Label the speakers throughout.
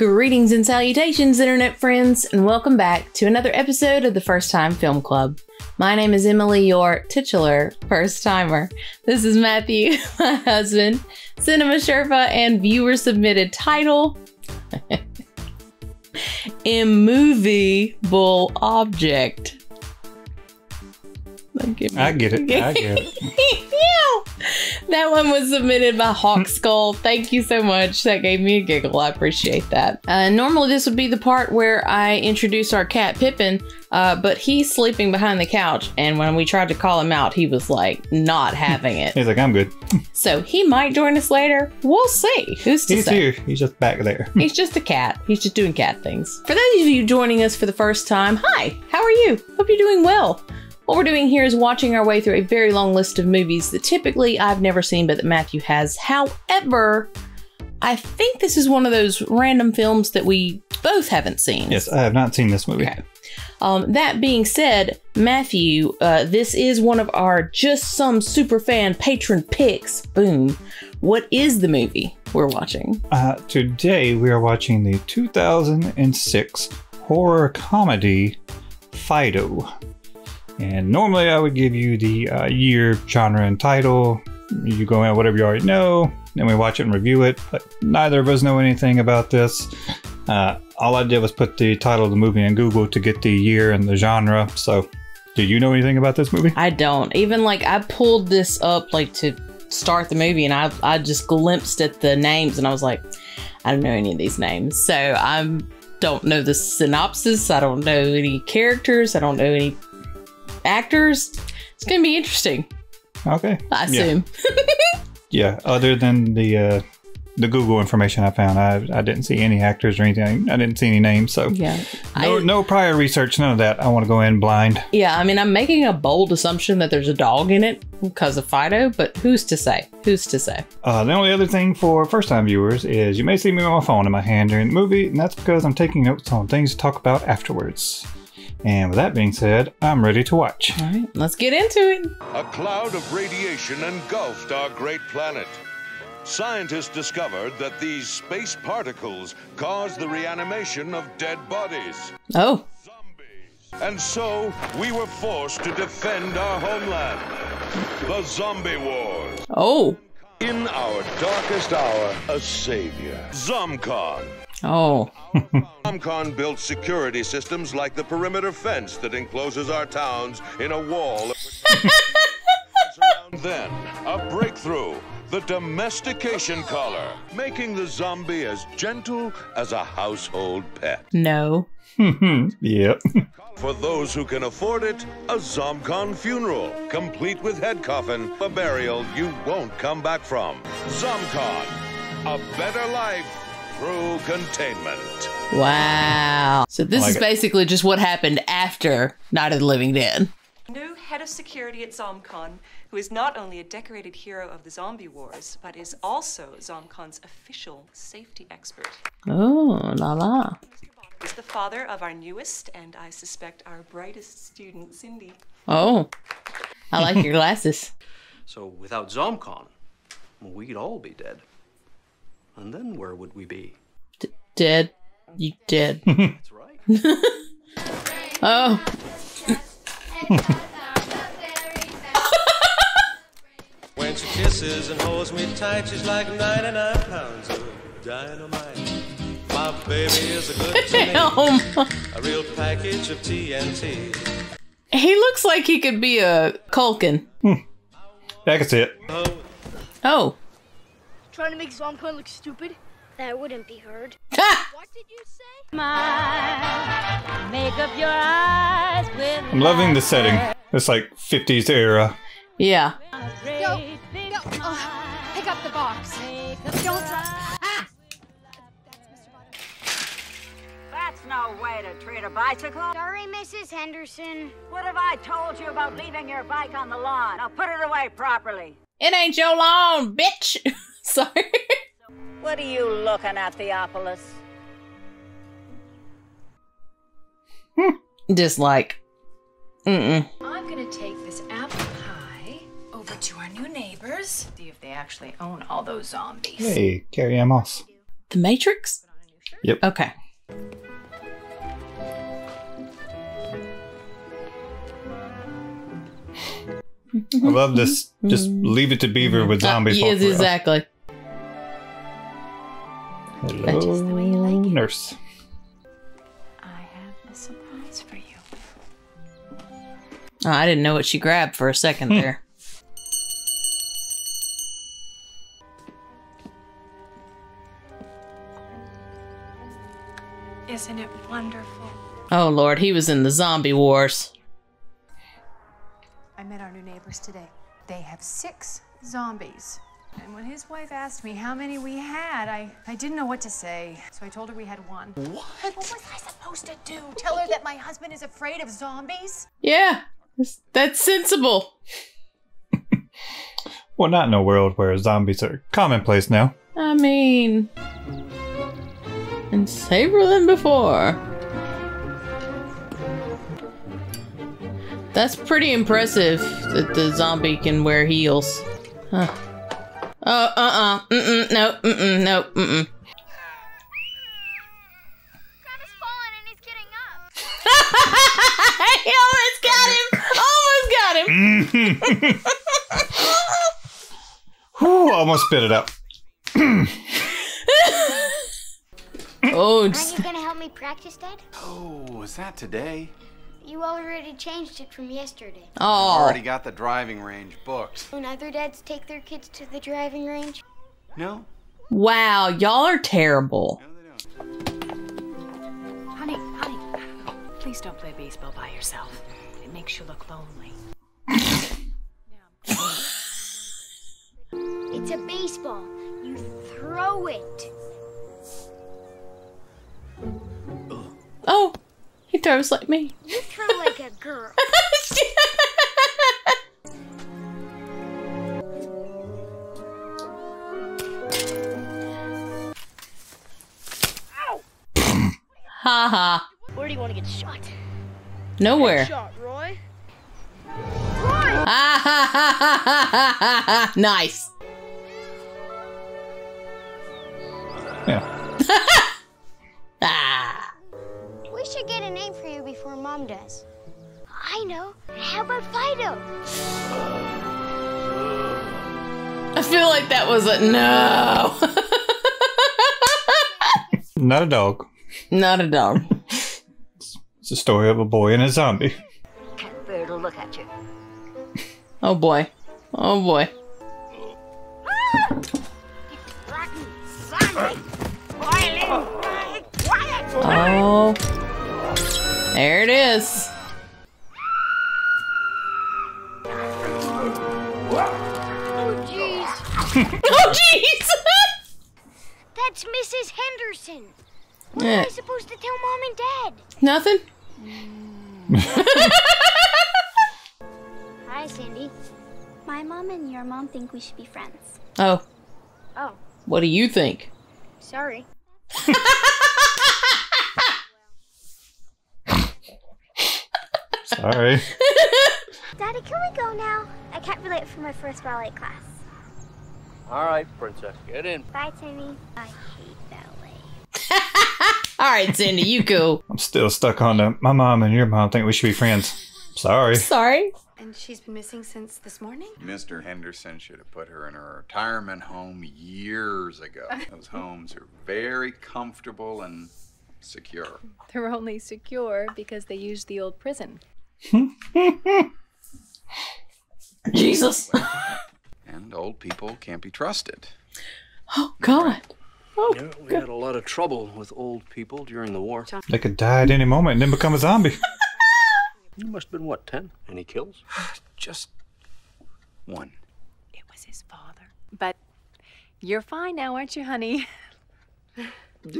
Speaker 1: Greetings and salutations, internet friends, and welcome back to another episode of the First Time Film Club. My name is Emily, your titular first timer. This is Matthew, my husband, Cinema Sherpa, and viewer submitted title Immovable Object.
Speaker 2: I get it. I get it.
Speaker 1: that one was submitted by Hawk Skull. Thank you so much. That gave me a giggle. I appreciate that. Uh, normally, this would be the part where I introduce our cat Pippin, uh, but he's sleeping behind the couch. And when we tried to call him out, he was like not having it.
Speaker 2: he's like, I'm good.
Speaker 1: so he might join us later. We'll see. Who's to
Speaker 2: he's
Speaker 1: say?
Speaker 2: here. He's just back there.
Speaker 1: he's just a cat. He's just doing cat things. For those of you joining us for the first time, hi. How are you? Hope you're doing well. What we're doing here is watching our way through a very long list of movies that typically I've never seen but that Matthew has. However, I think this is one of those random films that we both haven't seen.
Speaker 2: Yes, I have not seen this movie. Okay.
Speaker 1: Um, that being said, Matthew, uh, this is one of our just some super fan patron picks. Boom. What is the movie we're watching?
Speaker 2: Uh, today we are watching the 2006 horror comedy Fido. And normally I would give you the uh, year, genre, and title. You go in whatever you already know, then we watch it and review it. But neither of us know anything about this. Uh, all I did was put the title of the movie in Google to get the year and the genre. So, do you know anything about this movie?
Speaker 1: I don't. Even like I pulled this up like to start the movie, and I I just glimpsed at the names, and I was like, I don't know any of these names. So I don't know the synopsis. I don't know any characters. I don't know any actors. It's gonna be interesting.
Speaker 2: Okay.
Speaker 1: I assume.
Speaker 2: Yeah. yeah other than the uh, the Google information I found, I, I didn't see any actors or anything. I didn't see any names. So
Speaker 1: yeah,
Speaker 2: no, I, no prior research, none of that. I want to go in blind.
Speaker 1: Yeah, I mean, I'm making a bold assumption that there's a dog in it because of Fido, but who's to say? Who's to say?
Speaker 2: Uh, the only other thing for first time viewers is you may see me with my phone in my hand during the movie, and that's because I'm taking notes on things to talk about afterwards. And with that being said, I'm ready to watch.
Speaker 1: All right, let's get into it.
Speaker 3: A cloud of radiation engulfed our great planet. Scientists discovered that these space particles cause the reanimation of dead bodies.
Speaker 1: Oh.
Speaker 3: Zombies. And so we were forced to defend our homeland. The Zombie Wars.
Speaker 1: Oh.
Speaker 3: In our darkest hour, a savior, Zomcon.
Speaker 1: Oh.
Speaker 3: Zomcon built security systems like the perimeter fence that encloses our towns in a wall. then, a breakthrough. The domestication collar, making the zombie as gentle as a household pet.
Speaker 1: No.
Speaker 2: yep.
Speaker 3: For those who can afford it, a Zomcon funeral, complete with head coffin, a burial you won't come back from. Zomcon, a better life through containment.
Speaker 1: Wow. So this like is basically just what happened after Night of the Living Dead.
Speaker 4: New head of security at Zomcon, who is not only a decorated hero of the zombie wars, but is also Zomcon's official safety expert.
Speaker 1: Oh, la la.
Speaker 4: Is the father of our newest and I suspect our brightest student, Cindy.
Speaker 1: Oh, I like your glasses.
Speaker 5: So without Zomcon, we'd all be dead. And then where would we be?
Speaker 1: D- dead. You dead.
Speaker 5: That's right.
Speaker 1: oh.
Speaker 6: when she kisses and holds me tight, she's like 99 pounds of dynamite. My baby is a good Damn. a real package of TNT.
Speaker 1: He looks like he could be a Culkin.
Speaker 2: Hmm. I can see it.
Speaker 1: Oh.
Speaker 7: Trying to make Zomcon look stupid? That wouldn't be heard.
Speaker 1: what
Speaker 7: did you say? My, make up your
Speaker 2: eyes with I'm loving the setting. It's like 50s era.
Speaker 1: Yeah.
Speaker 7: Yo, yo, oh, pick up the box. Don't drop.
Speaker 8: No way to treat a bicycle.
Speaker 7: Sorry, Mrs. Henderson.
Speaker 8: What have I told you about leaving your bike on the lawn? Now put it away properly.
Speaker 1: It ain't your lawn, bitch. Sorry.
Speaker 8: What are you looking at, Theopolis? Hmm.
Speaker 1: Just like, mm-mm.
Speaker 9: I'm gonna take this apple pie over to our new neighbors. See if they actually own all those zombies.
Speaker 2: Hey, Carrie-Anne Moss.
Speaker 1: The Matrix?
Speaker 2: Yep.
Speaker 1: Okay.
Speaker 2: I love this. Just leave it to Beaver with zombies.
Speaker 1: Uh, yes,
Speaker 2: walking around.
Speaker 1: exactly.
Speaker 2: Hello, nurse.
Speaker 9: I have a surprise for you.
Speaker 1: Oh, I didn't know what she grabbed for a second there.
Speaker 9: Isn't it wonderful?
Speaker 1: Oh Lord, he was in the zombie wars.
Speaker 7: I met our new neighbors today. They have six zombies. And when his wife asked me how many we had, I, I didn't know what to say. So I told her we had one. What? What was I supposed to do? Tell her that my husband is afraid of zombies?
Speaker 1: Yeah, that's- that's sensible.
Speaker 2: Well, not in a world where zombies are commonplace now.
Speaker 1: I mean, and safer than before. That's pretty impressive that the zombie can wear heels. Huh. Oh, uh, uh, mm, mm, no, mm, mm, no, mm, mm.
Speaker 10: Grandpa's fallen and he's getting up.
Speaker 1: he almost got him. Almost got him.
Speaker 2: Whew, almost spit it out.
Speaker 1: oh,
Speaker 10: Aren't you gonna help me practice, Dad?
Speaker 11: Oh, is that today?
Speaker 10: You already changed it from yesterday.
Speaker 1: Oh.
Speaker 11: I Already got the driving range booked.
Speaker 10: When other dads take their kids to the driving range.
Speaker 11: No?
Speaker 1: Wow, y'all are terrible.
Speaker 9: No, Honey, honey, please don't play baseball by yourself. It makes you look lonely.
Speaker 10: It's a baseball. You throw it.
Speaker 1: Oh, he throws like me.
Speaker 10: You throw like a girl.
Speaker 1: Ha ha.
Speaker 10: Where do you want to get shot?
Speaker 1: Nowhere.
Speaker 10: Shot, Roy.
Speaker 1: Ah, ha, ha, ha, ha, ha, ha. nice.
Speaker 2: Yeah.
Speaker 10: Should get a name for you before Mom does. I know. How about Fido?
Speaker 1: I feel like that was a no.
Speaker 2: Not a dog.
Speaker 1: Not a dog.
Speaker 2: It's a story of a boy and a zombie.
Speaker 8: Can't bear to look at you.
Speaker 1: Oh boy. Oh boy.
Speaker 10: Supposed to tell Mom and Dad?
Speaker 1: Nothing.
Speaker 10: Hi, Sandy. My mom and your mom think we should be friends.
Speaker 1: Oh,
Speaker 10: Oh,
Speaker 1: what do you think?
Speaker 10: sorry.
Speaker 2: Sorry.
Speaker 10: Daddy, can we go now? I can't be late for my first ballet class.
Speaker 5: All right, princess, get in.
Speaker 10: Bye, Timmy. I hate ballet.
Speaker 1: All right, Cindy, you go.
Speaker 2: I'm still stuck on the. My mom and your mom think we should be friends. Sorry.
Speaker 1: Sorry.
Speaker 7: And she's been missing since this morning?
Speaker 11: Mr. Henderson should have put her in a retirement home years ago. Those homes are very comfortable and secure.
Speaker 12: They're only secure because they used the old prison.
Speaker 1: Jesus.
Speaker 11: And old people can't be trusted.
Speaker 1: Oh God.
Speaker 5: Oh, yeah, we had a lot of trouble with old people during the war.
Speaker 2: They could die at any moment and then become a zombie.
Speaker 5: You must have been, what, 10? Any kills?
Speaker 11: Just one.
Speaker 12: It was his father. But you're fine now, aren't you, honey?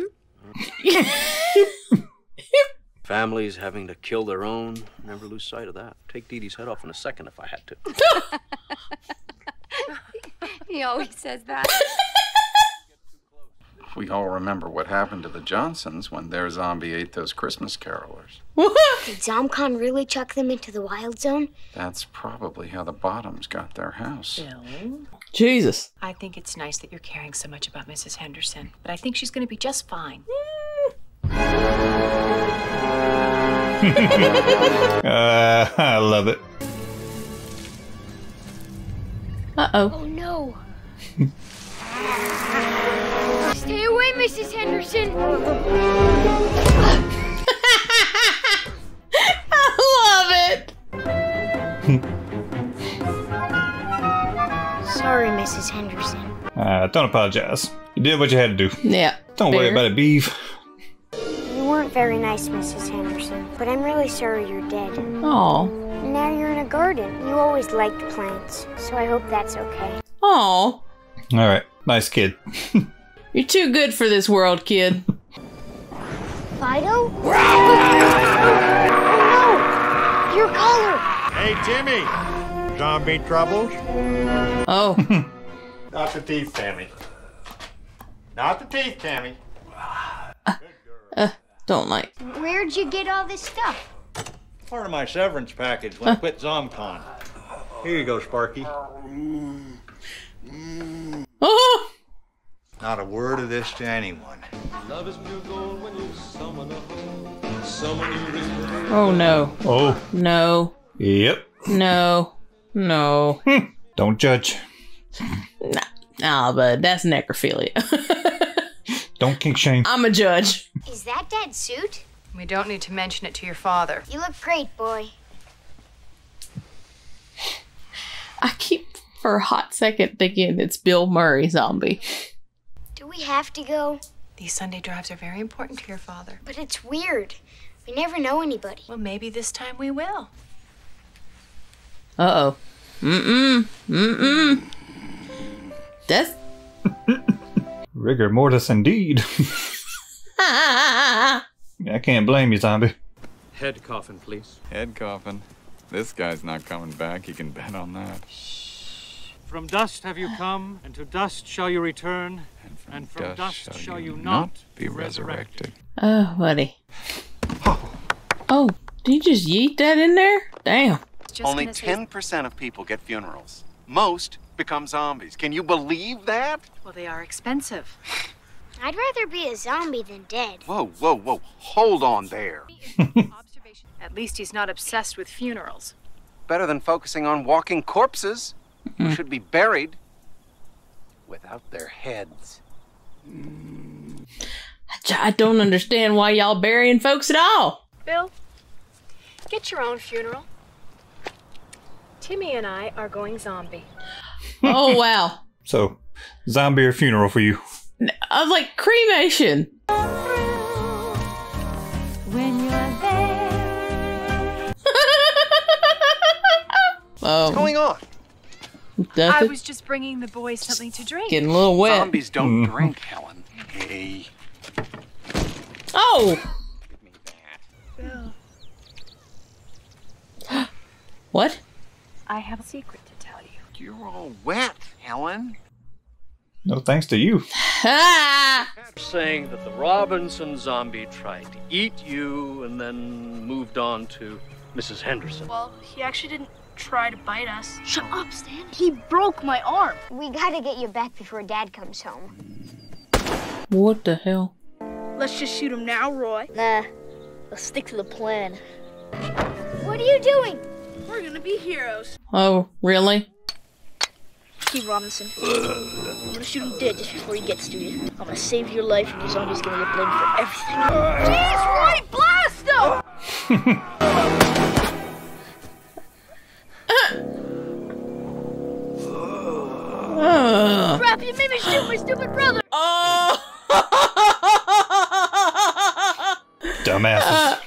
Speaker 5: Families having to kill their own. Never lose sight of that. Take Dee Dee's head off in a second if I had to.
Speaker 12: he always says that.
Speaker 11: We all remember what happened to the Johnsons when their zombie ate those Christmas carolers.
Speaker 10: Did Zomcon really chuck them into the wild zone?
Speaker 11: That's probably how the Bottoms got their house.
Speaker 12: Bill.
Speaker 1: Jesus.
Speaker 12: I think it's nice that you're caring so much about Mrs. Henderson, but I think she's going to be just fine.
Speaker 2: uh, I love it.
Speaker 1: Uh oh.
Speaker 10: Oh no. Stay away, Mrs. Henderson.
Speaker 1: I love it.
Speaker 10: Sorry, Mrs. Henderson.
Speaker 2: Uh, don't apologize. You did what you had to do.
Speaker 1: Yeah.
Speaker 2: Don't worry about it, Beef.
Speaker 10: You weren't very nice, Mrs. Henderson, but I'm really sorry you're dead.
Speaker 1: Aw.
Speaker 10: Now you're in a garden. You always liked plants, so I hope that's okay.
Speaker 1: Aw.
Speaker 2: All right, nice kid.
Speaker 1: You're too good for this world, kid.
Speaker 10: Fido? oh no! Your collar!
Speaker 13: Hey, Timmy! Zombie troubles?
Speaker 1: Oh.
Speaker 13: Not the teeth, Tammy. Not the teeth, Tammy.
Speaker 1: Uh, don't like.
Speaker 10: Where'd you get all this stuff?
Speaker 13: Part of my severance package when I quit ZomCon. Here you go, Sparky.
Speaker 1: Oh!
Speaker 13: Not a word of this to anyone.
Speaker 6: Love is pure gold when you summon a hoe. Summon you.
Speaker 1: Oh no.
Speaker 2: Oh.
Speaker 1: No.
Speaker 2: Yep.
Speaker 1: No. No. Hmm.
Speaker 2: Don't judge.
Speaker 1: nah, nah, but that's necrophilia.
Speaker 2: Don't kink shame.
Speaker 1: I'm a judge.
Speaker 10: Is that dead suit?
Speaker 7: We don't need to mention it to your father.
Speaker 10: You look great, boy.
Speaker 1: I keep for a hot second thinking it's Bill Murray zombie.
Speaker 10: Do we have to go?
Speaker 7: These Sunday drives are very important to your father.
Speaker 10: But it's weird. We never know anybody.
Speaker 7: Well, maybe this time we will.
Speaker 1: Uh oh. Mm mm. Mm mm. That's.
Speaker 2: Rigor mortis indeed. I can't blame you, zombie.
Speaker 5: Head coffin, please.
Speaker 11: Head coffin. This guy's not coming back. You can bet on that.
Speaker 14: From dust have you come, and to dust shall you return, and from, dust, shall, you not
Speaker 11: be resurrected.
Speaker 1: Oh, buddy. Oh, did you just yeet that in there? Damn.
Speaker 15: Only 10% of people get funerals. Most become zombies. Can you believe that?
Speaker 9: Well, they are expensive.
Speaker 10: I'd rather be a zombie than dead.
Speaker 15: Whoa, whoa, whoa. Hold on there.
Speaker 9: At least he's not obsessed with funerals.
Speaker 15: Better than focusing on walking corpses who should be buried without their heads.
Speaker 1: I don't understand why y'all burying folks at all.
Speaker 9: Bill, get your own funeral. Timmy and I are going zombie.
Speaker 1: Oh, wow.
Speaker 2: So, zombie or funeral for you?
Speaker 1: I was like, cremation.
Speaker 16: When you're there.
Speaker 1: Oh.
Speaker 15: What's going on?
Speaker 9: I was just bringing the boys something to drink.
Speaker 1: Getting a little wet.
Speaker 15: Zombies don't drink, Helen. Hey.
Speaker 1: Oh!
Speaker 9: Bill,
Speaker 1: What?
Speaker 9: I have a secret to tell you.
Speaker 15: You're all wet, Helen.
Speaker 2: No thanks to you.
Speaker 1: Ah!
Speaker 5: Saying that the Robinson zombie tried to eat you and then moved on to Mrs. Henderson.
Speaker 17: Well, he actually didn't try to bite us.
Speaker 10: Shut up, Stan. He broke my arm. We gotta get you back before Dad comes home.
Speaker 1: What the hell?
Speaker 17: Let's just shoot him now, Roy.
Speaker 10: Nah, let's stick to the plan. What are you doing?
Speaker 17: We're gonna be heroes.
Speaker 1: Oh, really?
Speaker 17: Steve Robinson. I'm gonna shoot him dead just before he gets to you. I'm gonna save your life, and the zombie's gonna get blamed for everything. Jeez, Roy, blast him! Crap, you made me shoot my stupid brother!
Speaker 1: Oh!
Speaker 2: Dumbasses.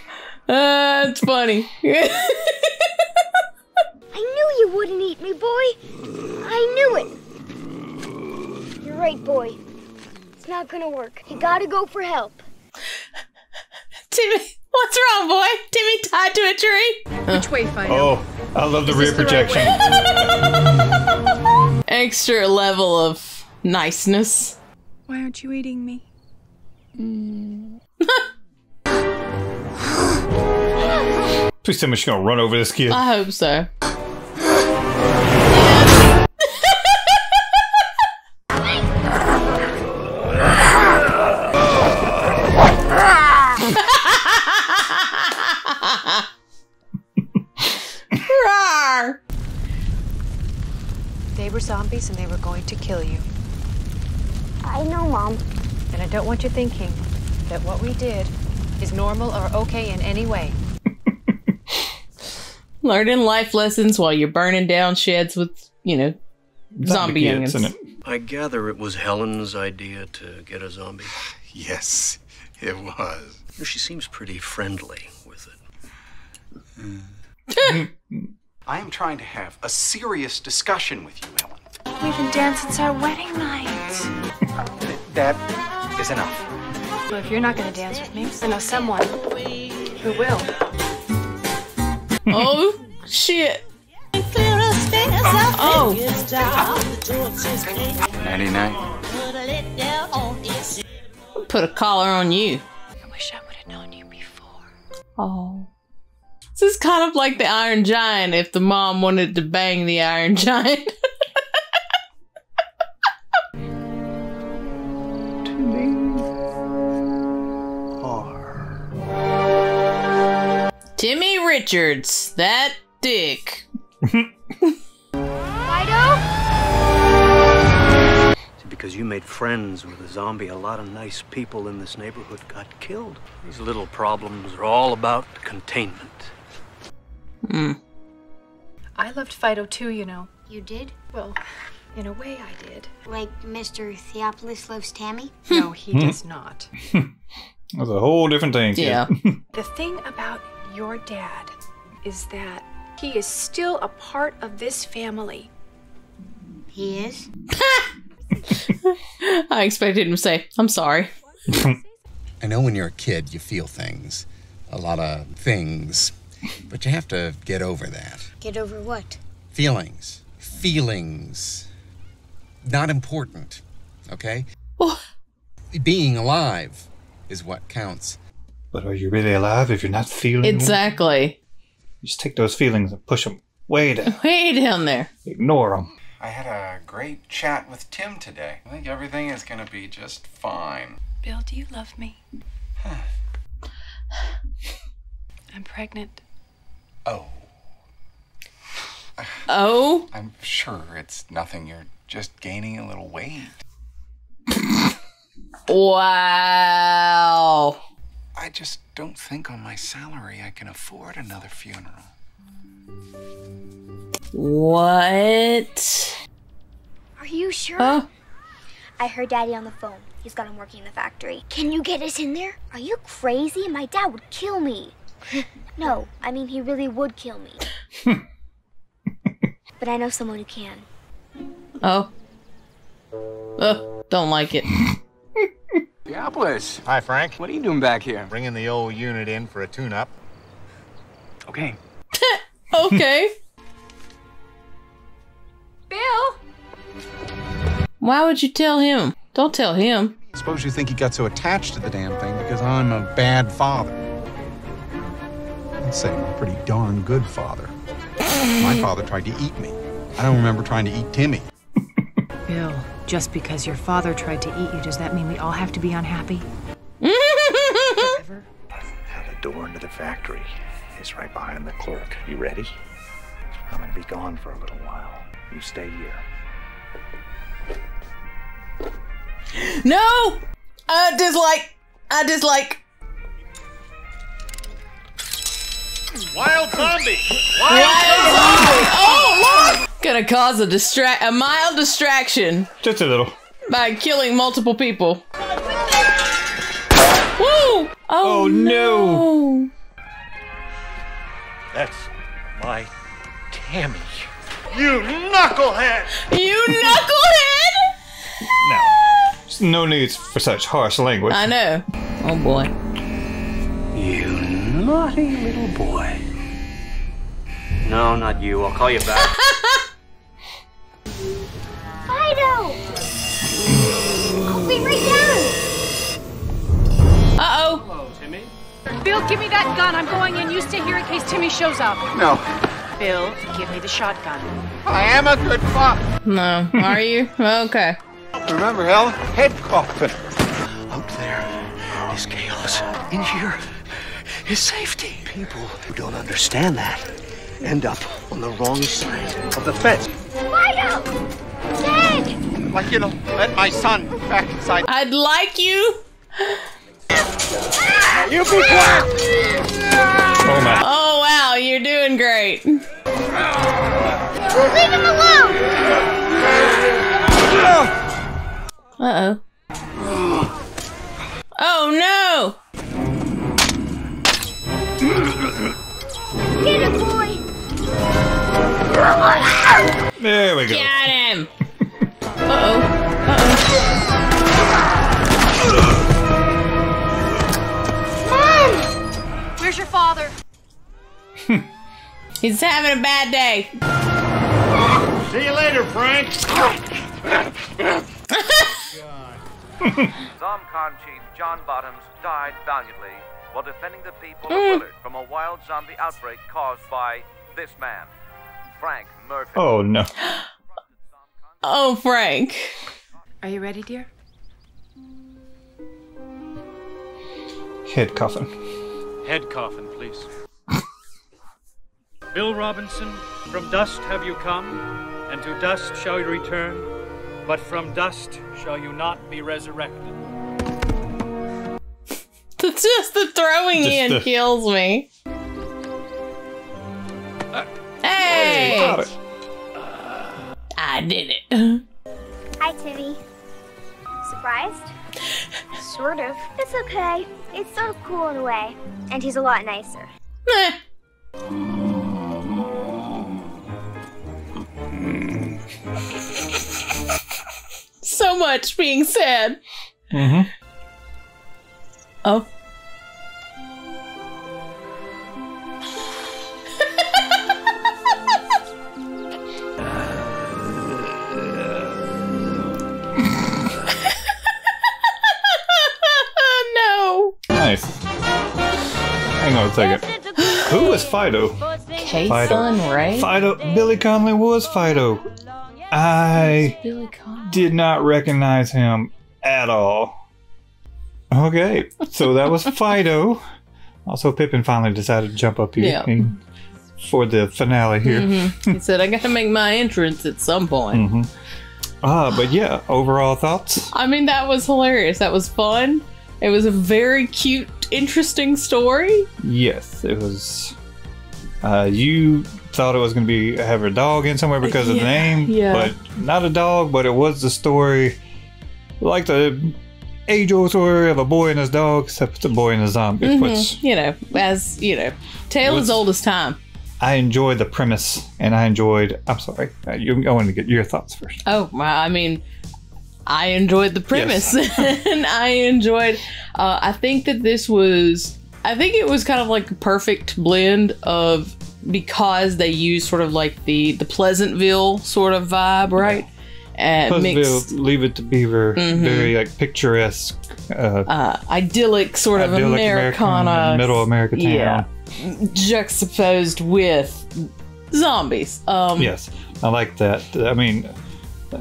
Speaker 1: Uh, it's funny.
Speaker 10: I knew you wouldn't eat me, boy. I knew it. You're right, boy. It's not gonna work. You gotta go for help.
Speaker 1: Timmy, what's wrong, boy? Timmy tied to a tree?
Speaker 7: Which way, Fido?
Speaker 2: Oh, I love the
Speaker 7: Is
Speaker 2: rear
Speaker 7: this the right
Speaker 2: projection.
Speaker 1: Extra level of niceness.
Speaker 12: Why aren't you eating me?
Speaker 2: Please tell me she's gonna run over this kid.
Speaker 1: I hope so.
Speaker 9: Don't want you thinking that what we did is normal or okay in any way.
Speaker 1: Learning life lessons while you're burning down sheds with, you know, zombie,
Speaker 5: kids,
Speaker 1: youngins.
Speaker 5: I gather it was Helen's idea to get a zombie.
Speaker 11: Yes, it was.
Speaker 5: She seems pretty friendly with
Speaker 11: it. Mm. I am trying to have a serious discussion with you, Helen.
Speaker 9: We've been dancing since our wedding night.
Speaker 11: That is enough.
Speaker 9: Well, if you're not going to dance with me, I know someone who will.
Speaker 1: oh, shit. Oh.
Speaker 11: 99.
Speaker 1: Put a collar on you.
Speaker 9: I wish I would have known you before.
Speaker 1: Oh. This is kind of like the Iron Giant if the mom wanted to bang the Iron Giant. Timmy Richards, that dick. Fido?
Speaker 5: Because you made friends with a zombie, a lot of nice people in this neighborhood got killed. These little problems are all about containment.
Speaker 1: Hmm.
Speaker 9: I loved Fido too, you know.
Speaker 10: You did?
Speaker 9: Well, in a way I did.
Speaker 10: Like Mr. Theopolis loves Tammy?
Speaker 9: No, he does not.
Speaker 2: That's a whole different thing.
Speaker 1: Yeah.
Speaker 9: The thing about your dad is that he is still a part of this family.
Speaker 10: He is?
Speaker 1: I expected him to say, I'm sorry.
Speaker 18: I know when you're a kid, you feel things, a lot of things, but you have to get over that.
Speaker 10: Get over what?
Speaker 18: Feelings. Feelings. Not important, okay? Oh. Being alive is what counts.
Speaker 2: But are you really alive if you're not feeling? them?
Speaker 1: Exactly.
Speaker 2: Just take those feelings and push them way down.
Speaker 1: Way down there.
Speaker 2: Ignore them.
Speaker 11: I had a great chat with Tim today. I think everything is going to be just fine.
Speaker 9: Bill, do you love me? I'm pregnant.
Speaker 11: Oh.
Speaker 1: Oh?
Speaker 11: I'm sure it's nothing. You're just gaining a little weight.
Speaker 1: Wow.
Speaker 11: I just don't think on my salary I can afford another funeral.
Speaker 1: What?
Speaker 10: Are you sure?
Speaker 1: Oh.
Speaker 10: I heard Daddy on the phone. He's got him working in the factory. Can you get us in there? Are you crazy? My dad would kill me. no, I mean, he really would kill me. but I know someone who can.
Speaker 1: Oh. Ugh, don't like it.
Speaker 19: Diablos. Hi, Frank. What are you doing back here? Bringing the old unit in for a tune-up. Okay.
Speaker 1: okay.
Speaker 9: Bill!
Speaker 1: Why would you tell him? Don't tell him.
Speaker 18: Suppose you think he got so attached to the damn thing because I'm a bad father. I'd say I'm a pretty darn good father. My father tried to eat me. I don't remember trying to eat Timmy.
Speaker 9: Bill, just because your father tried to eat you, does that mean we all have to be unhappy?
Speaker 19: Now, the door into the factory is right behind the clerk. You ready? I'm gonna be gone for a little while. You stay here.
Speaker 1: No! I dislike. I dislike.
Speaker 13: Wild zombie!
Speaker 1: Wild zombie! Oh, Lord! Gonna cause a distract, a mild distraction
Speaker 2: Just a little.
Speaker 1: by killing multiple people. Woo! Oh, oh
Speaker 2: no.
Speaker 13: That's my Tammy. You knucklehead!
Speaker 1: You knucklehead!
Speaker 2: No. There's no need for such harsh language.
Speaker 1: I know. Oh boy.
Speaker 5: You naughty little boy. No, not you. I'll call you back.
Speaker 10: Fido! I'll be right down!
Speaker 1: Uh oh.
Speaker 5: Hello, Timmy.
Speaker 9: Bill, give me that gun. I'm going in. You stay here in case Timmy shows up.
Speaker 11: No.
Speaker 9: Bill, give me the shotgun.
Speaker 19: I am a good father.
Speaker 1: No. Are you? Okay.
Speaker 19: Remember, Helen? Head coffin.
Speaker 5: Out there is chaos. In here is safety. People who don't understand that end up on the wrong side of the fence.
Speaker 10: Fido!
Speaker 17: Dad!
Speaker 15: Like you to let my son back inside.
Speaker 1: I'd like you.
Speaker 15: You be quiet!
Speaker 2: Oh my.
Speaker 1: Oh wow, you're doing great.
Speaker 17: Leave him alone!
Speaker 1: Uh oh. Oh no!
Speaker 17: Get him, boy!
Speaker 2: There we go.
Speaker 1: Got him. Uh oh. Uh
Speaker 7: Mom! Where's your father?
Speaker 1: He's having a bad day.
Speaker 13: See you later, Frank.
Speaker 20: Zomcon chief John Bottoms died valiantly while defending the people of
Speaker 1: Mm.
Speaker 20: Willard from a wild zombie outbreak caused by this man, Frank Murphy.
Speaker 2: Oh no.
Speaker 1: Oh, Frank.
Speaker 12: Are you ready, dear?
Speaker 2: Head coffin.
Speaker 14: Head coffin, please. Bill Robinson, from dust have you come, and to dust shall you return, but from dust shall you not be resurrected.
Speaker 1: That's just the throwing
Speaker 14: Just
Speaker 1: in
Speaker 14: the-
Speaker 1: kills me. Hey!
Speaker 2: got it.
Speaker 1: I did it.
Speaker 10: Hi, Timmy. Surprised?
Speaker 17: Sort of.
Speaker 10: It's okay. It's sort of cool in a way. And he's a lot nicer. Meh.
Speaker 1: so much being said.
Speaker 2: Mm-hmm.
Speaker 1: Oh.
Speaker 2: Hang on a second. Who was Fido?
Speaker 1: K'Sun Ray?
Speaker 2: Fido. Billy Connolly was Fido. I
Speaker 1: Billy Connolly.
Speaker 2: did not recognize him at all. Okay, so that was Fido. Also, Pippin finally decided to jump up here
Speaker 1: Yeah.
Speaker 2: and- for the finale here.
Speaker 1: Mhm. He said, I gotta make my entrance at some point.
Speaker 2: hmm Ah, but yeah, overall thoughts?
Speaker 1: I mean, that was hilarious. That was fun. It was a very cute, interesting story.
Speaker 2: Yes, it was. Uh, you thought it was going to be have a dog in somewhere because of the name,
Speaker 1: yeah.
Speaker 2: but not a dog. But it was the story, like the age-old story of a boy and his dog, except it's a boy and a zombie.
Speaker 1: Mhm.
Speaker 2: Which
Speaker 1: You know, as you know, tale as old as time.
Speaker 2: I enjoyed the premise, and I enjoyed. I'm sorry, uh, you, I want to get your thoughts first.
Speaker 1: Oh, I mean, I enjoyed the premise, and I enjoyed. Uh, I think that this was. I think it was kind of like a perfect blend of because they use sort of like the the Pleasantville sort of vibe, right? And
Speaker 2: Pleasantville,
Speaker 1: mixed
Speaker 2: Leave It to Beaver,
Speaker 1: Mhm.
Speaker 2: very like picturesque, uh,
Speaker 1: uh, idyllic sort of
Speaker 2: idyllic
Speaker 1: Americana,
Speaker 2: American, middle America town.
Speaker 1: yeah, juxtaposed with zombies. Um,
Speaker 2: yes, I like that. I mean,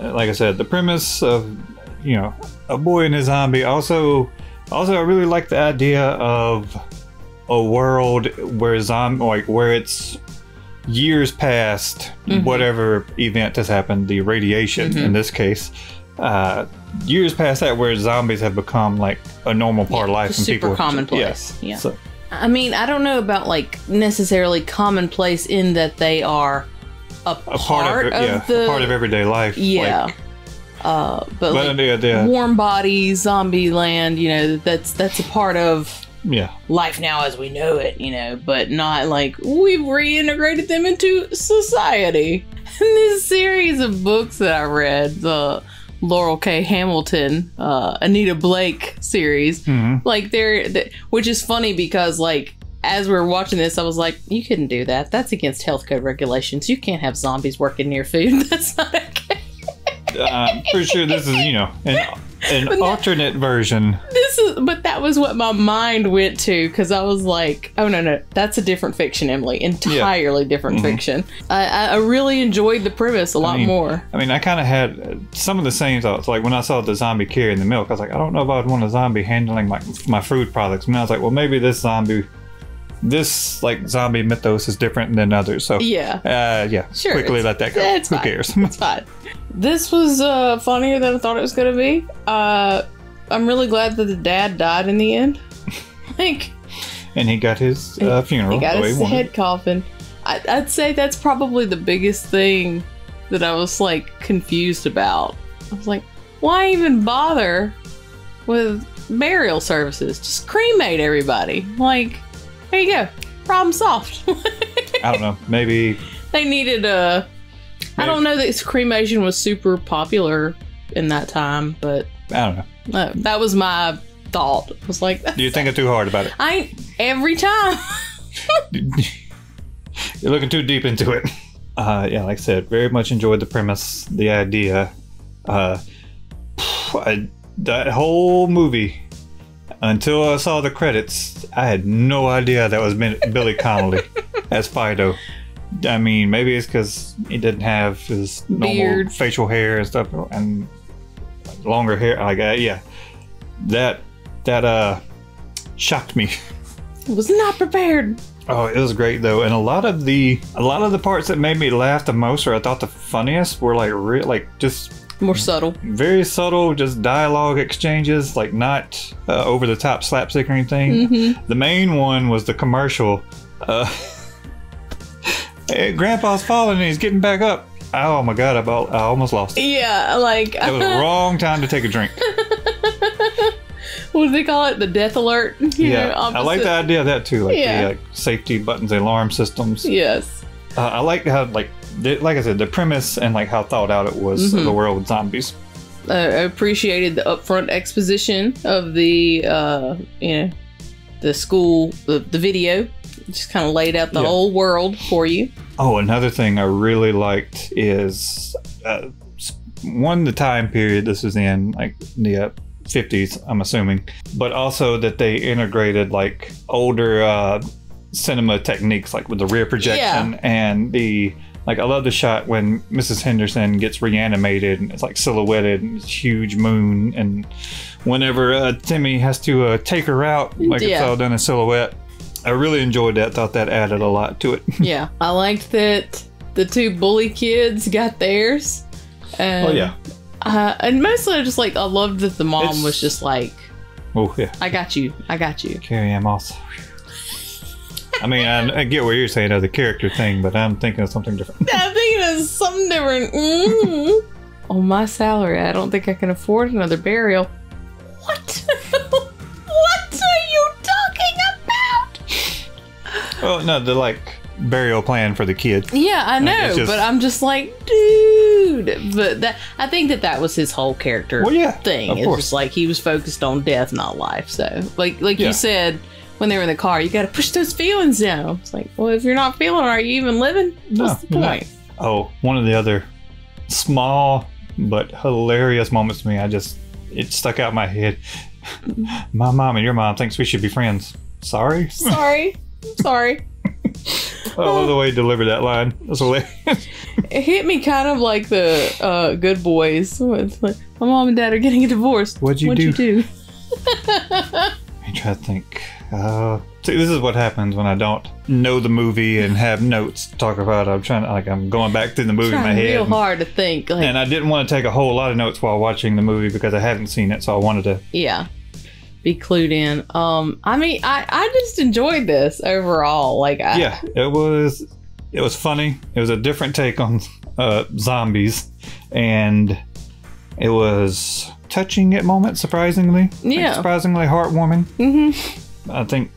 Speaker 2: like I said, the premise of you know a boy and a zombie. Also, also I really like the idea of a world where zombie like where it's years past
Speaker 1: Mhm.
Speaker 2: whatever event has happened, the radiation
Speaker 1: Mhm.
Speaker 2: in this case. Uh, years past that, where zombies have become like a normal part of life, and
Speaker 1: super
Speaker 2: people
Speaker 1: commonplace.
Speaker 2: Yes,
Speaker 1: Yeah.
Speaker 2: So,
Speaker 1: I mean, I don't know about like necessarily commonplace in that they are a,
Speaker 2: a
Speaker 1: part,
Speaker 2: of,
Speaker 1: of,
Speaker 2: yeah,
Speaker 1: the
Speaker 2: part of everyday life.
Speaker 1: yeah.
Speaker 2: like,
Speaker 1: uh, but
Speaker 2: But
Speaker 1: like,
Speaker 2: yeah, yeah.
Speaker 1: warm bodies, zombie land, you know, that's that's a part of
Speaker 2: yeah.
Speaker 1: life now as we know it, you know, but not like we've reintegrated them into society. And this series of books that I read, the Laurell K. Hamilton, uh, Anita Blake series,
Speaker 2: Mhm.
Speaker 1: like they're, th- which is funny because like as we were watching this, I was like, you couldn't do that. That's against health code regulations. You can't have zombies working near food. That's not okay.
Speaker 2: Uh, I'm pretty sure this is, you know, an, an
Speaker 1: no-
Speaker 2: alternate version.
Speaker 1: This is, but that was what my mind went to because I was like, oh no, no, that's a different fiction, Emily. Entirely different
Speaker 2: Mhm.
Speaker 1: fiction. I, I, I really enjoyed the premise a lot
Speaker 2: mean,
Speaker 1: more.
Speaker 2: I mean, I kind of had some of the same thoughts. Like when I saw the zombie carrying the milk, I was like, I don't know if I'd want a zombie handling my my food products. And I was like, well, maybe this zombie this like zombie mythos is different than others. So
Speaker 1: Yeah.
Speaker 2: uh, yeah.
Speaker 1: Sure,
Speaker 2: quickly let that go.
Speaker 1: it's
Speaker 2: Who
Speaker 1: fine.
Speaker 2: cares?
Speaker 1: It's fine. This was uh, funnier than I thought it was going to be. Uh, I'm really glad that the dad died in the end. like,
Speaker 2: and he got his uh, funeral.
Speaker 1: he got his
Speaker 2: he
Speaker 1: head coffin. I, I'd say that's probably the biggest thing that I was like confused about. I was like, why even bother with burial services? Just cremate everybody. Like, there you go. Problem solved.
Speaker 2: I don't know. Maybe
Speaker 1: they needed a. I don't know that cremation was super popular in that time, but
Speaker 2: I don't know.
Speaker 1: uh, that was my thought. I was like,
Speaker 2: You're thinking too hard about it.
Speaker 1: I ain't every time.
Speaker 2: You're looking too deep into it. Uh, yeah, like I said, very much enjoyed the premise, the idea. Uh, I, that whole movie, until I saw the credits, I had no idea that was Billy Connolly as Fido. I mean, maybe it's because he didn't have his normal
Speaker 1: Beard.
Speaker 2: facial hair and stuff, and longer hair. Like, uh, yeah, that that uh shocked me.
Speaker 1: was not prepared.
Speaker 2: Oh, it was great though, and a lot of the a lot of the parts that made me laugh the most, or I thought the funniest, were like real, like just
Speaker 1: more subtle,
Speaker 2: very subtle, just dialogue exchanges, like not uh, over the top slapstick or anything.
Speaker 1: Mhm.
Speaker 2: The main one was the commercial. Uh, hey, Grandpa's falling and he's getting back up. Oh my god, I, about, I almost lost it.
Speaker 1: Yeah, like
Speaker 2: It was the wrong time to take a drink.
Speaker 1: what do they call it? The death alert.
Speaker 2: Yeah,
Speaker 1: know,
Speaker 2: I like the idea of that too, like
Speaker 1: Yeah.
Speaker 2: the like, safety buttons, alarm systems.
Speaker 1: Yes.
Speaker 2: Uh, I like how like the, like I said, the premise and like how thought out it was of
Speaker 1: Mhm.
Speaker 2: the world with zombies.
Speaker 1: uh, I appreciated the upfront exposition of the uh, you know the school the, the video just kind of laid out the
Speaker 2: Yeah.
Speaker 1: whole world for you
Speaker 2: Oh, another thing I really liked is uh, one the time period this was in, like the uh, 50s, I'm assuming, but also that they integrated like older uh, cinema techniques, like with the rear projection
Speaker 1: Yeah.
Speaker 2: and the like. I love the shot when Mrs. Henderson gets reanimated and it's like silhouetted and this huge moon, and whenever uh, Timmy has to uh, take her out, like it's all done in silhouette. I really enjoyed that. Thought that added a lot to it.
Speaker 1: yeah I liked that the two bully kids got theirs and,
Speaker 2: Oh, yeah.
Speaker 1: uh, and mostly I just like I loved that the mom
Speaker 2: It's-
Speaker 1: was just like
Speaker 2: Oh yeah.
Speaker 1: I got you I got you
Speaker 2: Carrie-Anne Moss. I mean, I, I get what you're saying as a character thing, but I'm thinking of something different.
Speaker 1: I'm thinking of something different. Mm. On my salary, I don't think I can afford another burial. What? what are you talking about?
Speaker 2: Well, no, the like burial plan for the kid.
Speaker 1: Yeah, I know,
Speaker 2: it's just-
Speaker 1: but I'm just like, dude. But that I think that that was his whole character
Speaker 2: Well, yeah,
Speaker 1: thing.
Speaker 2: of
Speaker 1: It's
Speaker 2: course.
Speaker 1: just like he was focused on death, not life. So, like, like
Speaker 2: Yeah.
Speaker 1: you said when they were in the car, you got to push those feelings down. It's like, well, if you're not feeling, are you even living? What's the
Speaker 2: you're not.
Speaker 1: point?
Speaker 2: Oh, one of the other small but hilarious moments to me. I just it stuck out in my head. my mom and your mom thinks we should be friends. Sorry.
Speaker 1: Sorry, sorry.
Speaker 2: I love the way he delivered that line. That's hilarious.
Speaker 1: It hit me kind of like the uh, Good Boys. It's like, my mom and dad are getting a divorce.
Speaker 2: What'd you
Speaker 1: What'd
Speaker 2: do?
Speaker 1: You do?
Speaker 2: I try to think. Uh, see, this is what happens when I don't know the movie and have notes to talk about. I'm trying to like I'm going back through the movie in my head.
Speaker 1: real
Speaker 2: and-
Speaker 1: hard to think. Like,
Speaker 2: And I didn't want to take a whole lot of notes while watching the movie because I hadn't seen it, so I wanted to.
Speaker 1: yeah, be clued in. Um, I mean, I I just enjoyed this overall. Like, I,
Speaker 2: Yeah, it was. It was funny. It was a different take on uh, zombies, and it was touching at moments. Surprisingly, Like,
Speaker 1: Yeah.
Speaker 2: surprisingly heartwarming.
Speaker 1: Mm-hmm.
Speaker 2: I think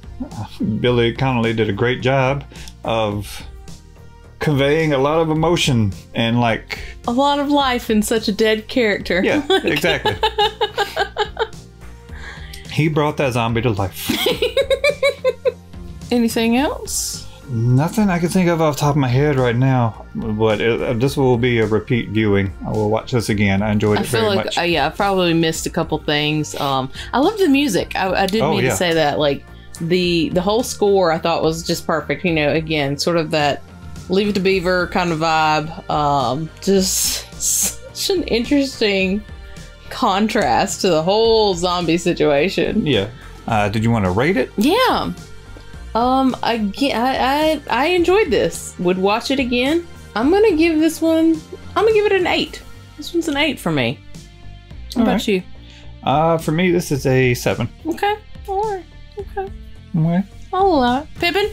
Speaker 2: Billy Connolly did a great job of conveying a lot of emotion and like
Speaker 1: a lot of life in such a dead character.
Speaker 2: Yeah, exactly. he brought that zombie to life.
Speaker 1: Anything else?
Speaker 2: Nothing I can think of off the top of my head right now, but it, uh, this will be a repeat viewing. I will watch this again. I enjoyed
Speaker 1: I
Speaker 2: it
Speaker 1: feel
Speaker 2: very
Speaker 1: like
Speaker 2: much.
Speaker 1: uh, yeah, I probably missed a couple things. Um, I love the music. I, I did
Speaker 2: Oh,
Speaker 1: mean
Speaker 2: yeah.
Speaker 1: to say that. Like the the whole score, I thought was just perfect. You know, again, sort of that Leave It to Beaver kind of vibe. Um, just such an interesting contrast to the whole zombie situation.
Speaker 2: yeah. Uh, did you want to rate it?
Speaker 1: Yeah. Um, again, I, I I enjoyed this. Would watch it again. I'm gonna give this one. I'm gonna give it an eight. This one's an eight for me. How about
Speaker 2: Alright.
Speaker 1: you?
Speaker 2: Uh, for me, this is a seven.
Speaker 1: Okay. All right. Okay.
Speaker 2: Okay.
Speaker 1: I'll allow it. Pippin,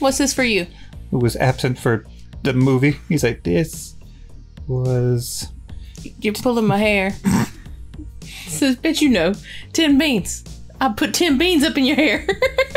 Speaker 1: what's this for you?
Speaker 2: Who was absent for the movie? He's like, this was.
Speaker 1: You're pulling my hair. Says, bet you know, ten beans. I put ten beans up in your hair.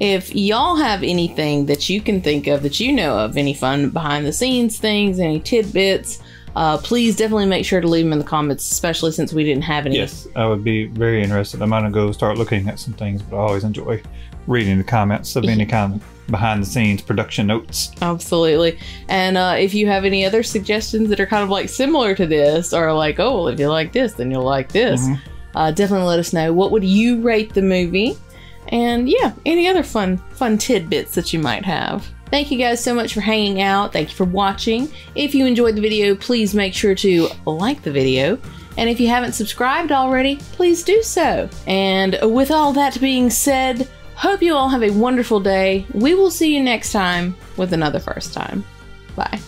Speaker 1: if y'all have anything that you can think of that you know of, any fun behind the scenes things, any tidbits, uh, please definitely make sure to leave them in the comments, especially since we didn't have any.
Speaker 2: Yes, I would be very interested. I'm gonna go start looking at some things, but I always enjoy reading the comments of any kind of behind the scenes production notes.
Speaker 1: Absolutely. And uh, if you have any other suggestions that are kind of like similar to this, or like, oh, well, if you like this, then you'll like this,
Speaker 2: Mhm.
Speaker 1: uh, definitely let us know. What would you rate the movie? And yeah, any other fun, fun tidbits that you might have. Thank you guys so much for hanging out. Thank you for watching. If you enjoyed the video, please make sure to like the video. And if you haven't subscribed already, please do so. And with all that being said, hope you all have a wonderful day. We will see you next time with another first time. Bye.